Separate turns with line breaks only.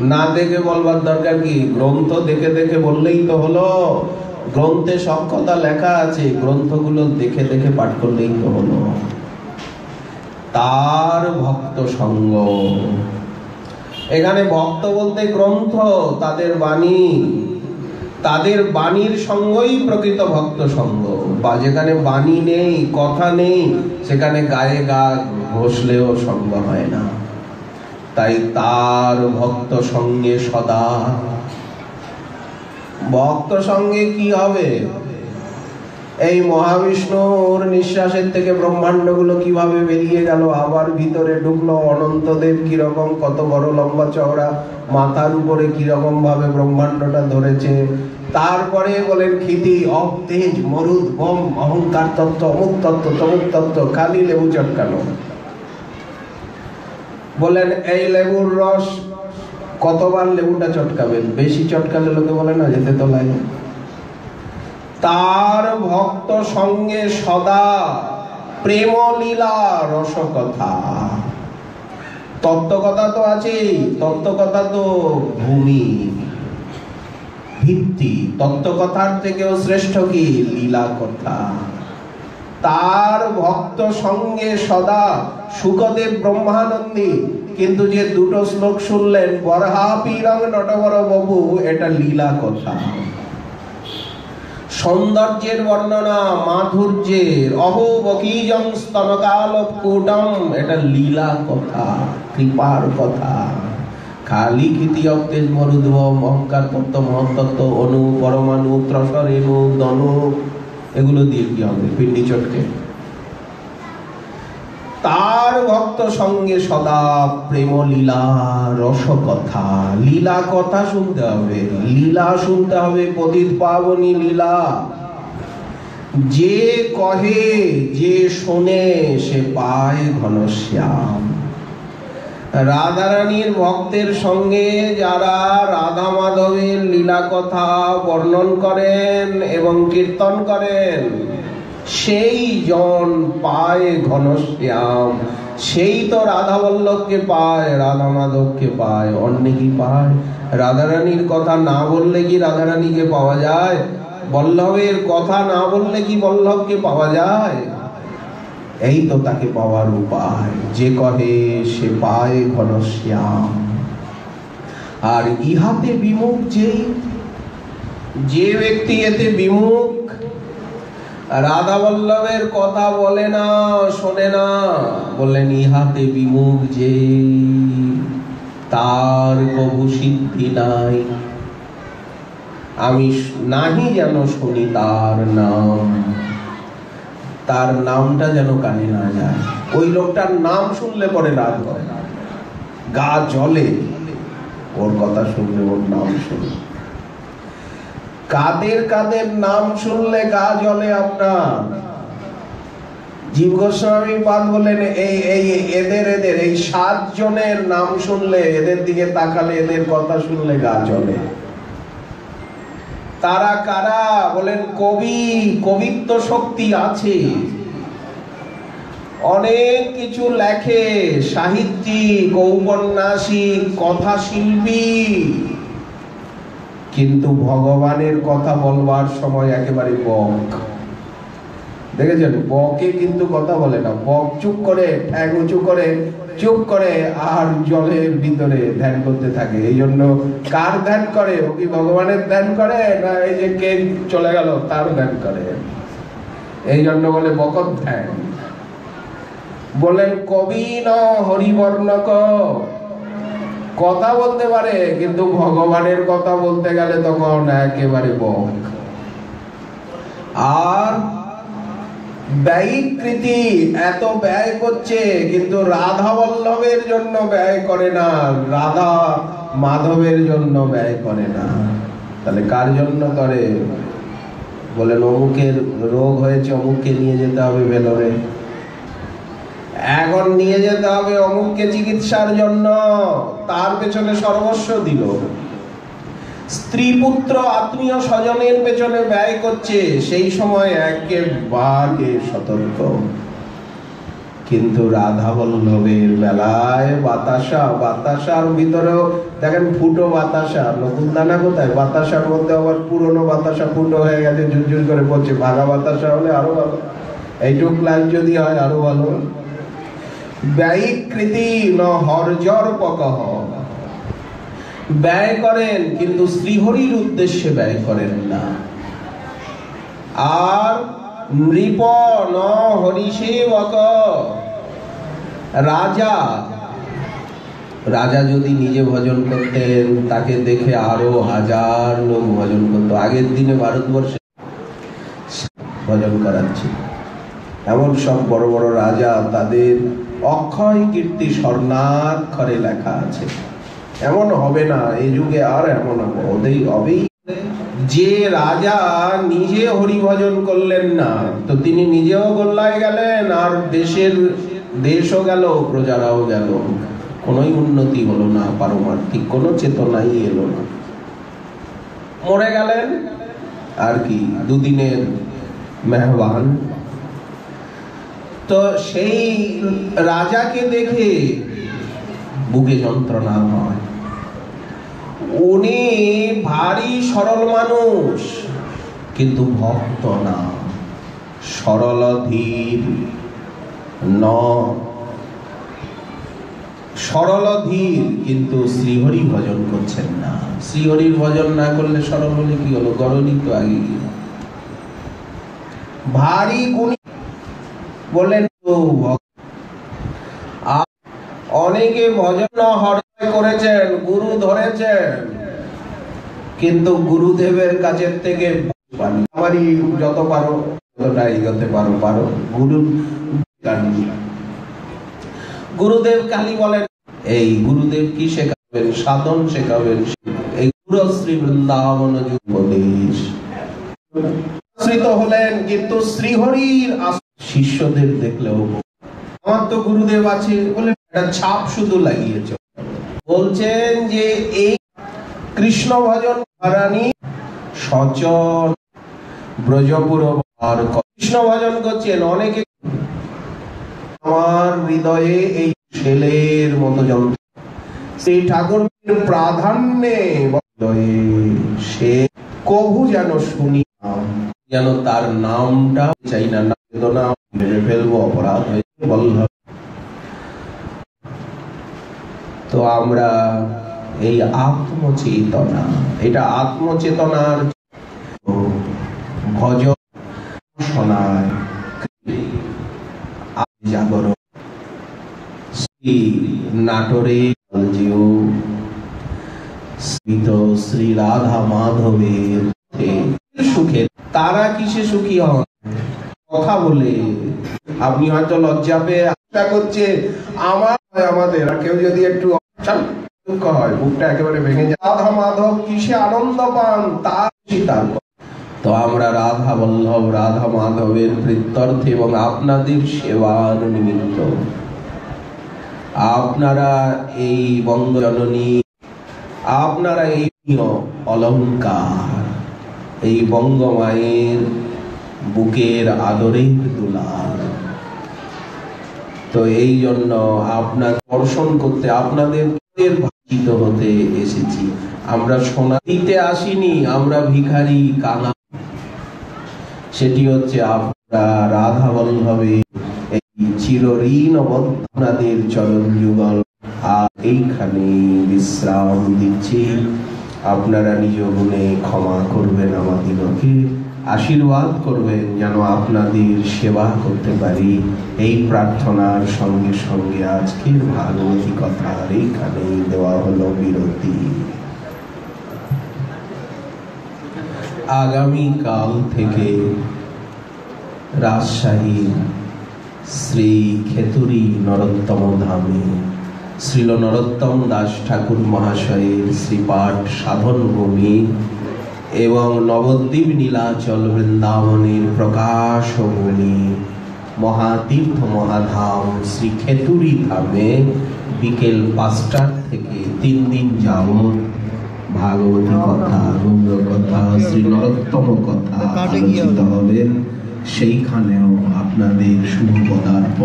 না দেখে বলবার দরকার কি? গ্রন্থ দেখে দেখে বললেই তো হলো। গ্রন্থে সব কথা লেখা আছে, গ্রন্থগুলো দেখে দেখে পাঠ করলেই তো হলো। তার ভক্ত সঙ্গ। এখানে ভক্ত বলতে গ্রন্থ, তাদের বাণী। তাদের বাণীর সঙ্গই প্রকৃত ভক্ত সঙ্গ। বা যেখানে বাণী নেই, কথা নেই, সেখানে গায়ে গা ঘষলেও সঙ্গ হয় না। তাই তার ভক্ত সঙ্গে সদা। ভক্ত সঙ্গে কি হবে? এই মহাবিষ্ণুর নিঃশ্বাসের থেকে ব্রহ্মাণ্ডগুলো কীভাবে বেরিয়ে গেল? আবার ভিতরে ঢুকলো অনন্তদেব কীরকম, কত বড় লম্বা চওড়া, মাথার উপরে কীরকম ভাবে ব্রহ্মাণ্ডটা ধরেছে। তারপরে বলেন খিতি অব তেজ, মরুদ, বম, অহংকার, তত্ত্ব, অমুক তত্ত্ব, তমুক তত্ত্ব, খালি লেবু চটকানো বলেন, এই লেবুর রস কতবার লেবুটা চটকাবেন? বেশি চটকালে লোকে বলে না যেতে তো লাগে? তার ভক্ত সঙ্গে সদা প্রেম লীলা রসকথা। তত্ত্বকথা তো আছেই, তত্ত্বকথা তো ভূমি। ভিত্তি, তত্ত্বকথার থেকেও শ্রেষ্ঠ কি? লীলা কথা। তার ভক্ত সঙ্গে সদা সুখদেব ব্রহ্মানন্দী। কিন্তু যে দুটো শ্লোক শুনলেন বরহা নটবর বাবু এটা লীলা কথা। সৌন্দর্যের বর্ণনা, মাধুর্যের অহোবকীজং স্তনকাল কুটম এটা লীলা কথা, কৃপার কথা। খালি কৃতি অক্তেজ মরুদ্ভ অহংকার তত্ত্ব মহত্তত্ত্ব অনু পরমাণু ত্রসর এনু দনু। এগুলো দিয়ে কি হবে? পিন্ডি চটকে। তার ভক্ত সঙ্গে সদা প্রেম লীলা রস কথা লীলা কথা শুনতে হবে। লীলা শুনতে হবে পতিত পাবনী লীলা। যে কহে, যে শোনে, সে পায় ঘনশ্যাম রাধারানীর ভক্তের সঙ্গে যারা রাধা মাধবের লীলা কথা বর্ণন করেন এবং কীর্তন করেন, সেই জন পায় ঘনশ্যাম। সেই তো রাধা বল্লভকে পায় রাধা মাধবকে পায় অন্য কি পায়। রাধারানীর কথা না বললে কি রাধারানীকে পাওয়া যায়? বল্লভের কথা না বললে কি বল্লভকে পাওয়া যায়? এই তো তাকে পাওয়ার উপায়। যে কহে, সে পায় ঘনশ্যাম। আর ইহাতে বিমুখ যেই, যে ব্যক্তি এতে বিমুখ রাধা বল্লভের কথা বলে না, শোনে না, বললেন, ইহাতে বিমুখ যে তার কবু সিদ্ধি নাই। আমি নাহি যেন শুনি তার নাম। তার নামটা যেন কানে না যায়। ওই লোকটার নাম শুনলে পরে রাগ করে। গা জলে ওর কথা শুনলে ওর নাম শুনলে কাদের কাদের নাম শুনলে গা জলে আপনার? জীব গোস্বামী পাদ বলেন এই এই, এদের এদের, এই সাত জনের নাম শুনলে এদের দিকে তাকালে এদের কথা শুনলে গা জলে তারা কারা? বলেন, কবি, কবিত্ব শক্তি আছে। অনেক কিছু লেখে সাহিত্যিক ঔপন্যাসিক কথা শিল্পী কিন্তু ভগবানের কথা বলবার সময় একেবারে বক। দেখেছেন? বকে কিন্তু কথা বলে না। বক চুপ করে, ঠ্যাং উঁচু করে চুপ করে আর জলের ভিতরে ধ্যান করতে থাকে। এই জন্য কার ধ্যান করে? ও কি ভগবানের ধ্যান করে? না, এই যে কে চলে গেল, তার ধ্যান করে। এই জন্য বলে বকত ধ্যান। বলেন কবি ন হরিবর্ণক। কথা বলতে পারে, কিন্তু ভগবানের কথা বলতে গেলে তখন একেবারে বক। আর ব্যয়ীকৃতি এত ব্যয় করছে, কিন্তু রাধা বল্লভের জন্য ব্যয় করে না, রাধা মাধবের জন্য ব্যয় করে না। তাহলে কার জন্য করে? বলেন অমুকের রোগ হয়েছে, অমুককে নিয়ে যেতে হবে ভেলোরে এখন নিয়ে যেতে হবে অমুককে চিকিৎসার জন্য, তার পেছনে সর্বস্ব দিল। স্ত্রী পুত্র আত্মীয় স্বজনের পেছনে ব্যয় করছে, সেই সময় একেবারে সতর্ক। কিন্তু রাধা বল্লভের বেলায় বাতাসা, বাতাসার ভিতরেও দেখেন ফুটো বাতাসা, নতুন দানা কোথায়? বাতাসার মধ্যে আবার পুরনো বাতাসা ফুটো হয়ে গেছে, ঝুরঝুর করে পড়ছে। ভাঙা বাতাসা হলে আরও ভালো। এইটুক ক্লাস যদি হয়, আরও ভালো। ব্যয়ীকৃতি ন হরজর পকহ। ব্যয় করেন, কিন্তু শ্রীহরির উদ্দেশ্যে ব্যয় করেন না। আর নৃপ ন হরিসেবক রাজা রাজা যদি নিজে ভজন করতেন, তাকে দেখে আরও হাজার লোক ভজন করতো। আগের দিনে ভারতবর্ষে ভজন করাচ্ছে এমন সব বড় বড় রাজা, তাদের অক্ষয় কীর্তি স্বর্ণাক্ষরে লেখা আছে। এমন হবে না, এই যুগে আর এমন হবে। হবেই যে রাজা নিজে হরিভজন করলেন না, তো তিনি নিজেও গোল্লায় গেলেন আর দেশের দেশও গেল, প্রজারাও গেল। কোনোই উন্নতি হলো না, পারমার্থিক কোনো চেতনাই এলো না। মরে গেলেন আর কি, দুদিনের মেহবান। তো সেই রাজাকে দেখে বুকে যন্ত্রণা হয় উনি ভারী, সরল মানুষ, কিন্তু ভক্ত না। সরল, ধীর, ন। সরল, ধীর, কিন্তু শ্রীহরি ভজন করছেন না। শ্রীহরির ভজন না করলে সরল হলে কি হলো? গরলই তো আগে ভারী গুণী বললেন অনেকে ভজন হরয় করেছেন, গুরু ধরেছেন। কিন্তু গুরুদেবের কাছের থেকে আমারই যত পারো পারো পারো। গুরু গুরুদেব বলেন, এই গুরুদেব কি শেখাবেন? সাধন শেখাবেন এই গুরু শ্রী বৃন্দাবন উপদেশ আশ্রিত হলেন, কিন্তু শ্রীহরির শিষ্যদের দেখলেও আমার তো গুরুদেব আছে বলে একটা ছাপ শুধু লাগিয়েছে। বলছেন যে এই কৃষ্ণ ভজন হারানি সচল, ব্রজপুর কৃষ্ণ ভজন করছেন অনেকে। আমার হৃদয়ে এই ছেলের মতো যন্ত্র সেই ঠাকুরের প্রাধান্যে হৃদয়ে সে কভু যেন শুনি যেন তার নামটা চাই না বেদনা ফেলব, অপরাধ হয়েছে বল্লভ তো আমরা এই আত্মচেতনা, এটা আত্মচেতনার ভজ শোনায়। জাগরণ শ্রী নাটোরে যেও স্মিত শ্রী রাধা মাধবের সুখে, তারা কিসে সুখী হন? কথা বলে, আপনি হয়তো লজ্জা পেয়ে আশা করছে, আমার আমাদের। কেউ যদি একটু ছাড়, দুঃখ হয় তো আমরা রাধা বল্লভ রাধা মাধবের এবং আপনাদের সেবার নিমিত্ত। আপনারা এই বঙ্গজননী আপনারা এই অলঙ্কার এই বঙ্গমায়ের বুকের আদরের দুলাল। তো এই জন্য আপনার দর্শন করতে আপনাদের ভাষিত হতে এসেছি। আমরা সোনা দিতে আসিনি, আমরা ভিখারি কাঙা সেটি হচ্ছে আপনারা রাধা বল্লভে এই চিরঋণ আপনাদের চরণ যুগল আর এইখানে বিশ্রাম দিচ্ছি। আপনারা নিজ গুণে ক্ষমা করবেন আমাদিগকে। আশীর্বাদ করবেন যেন আপনাদের সেবা করতে পারি। এই প্রার্থনার সঙ্গে সঙ্গে আজকের ভাগবতী কথার দেওয়া হলো বিরতি। আগামী কাল থেকে রাজশাহী শ্রী খেতুরি নরোত্তম ধামে শ্রীল নরোত্তম দাস ঠাকুর মহাশয়ের শ্রীপাঠ সাধন ভূমি এবং নবদ্বীপ নীলাচল বৃন্দাবনের প্রকাশ ভূমি মহাতীর্থ মহাধাম শ্রী খেতুরি ধামে বিকেল পাঁচটার থেকে তিন দিন যাবত ভাগবতী কথা রুদ্র কথা শ্রী নরোত্তম কথা আলোচিত হবেন। সেইখানেও আপনাদের শুভ পদার্পণ।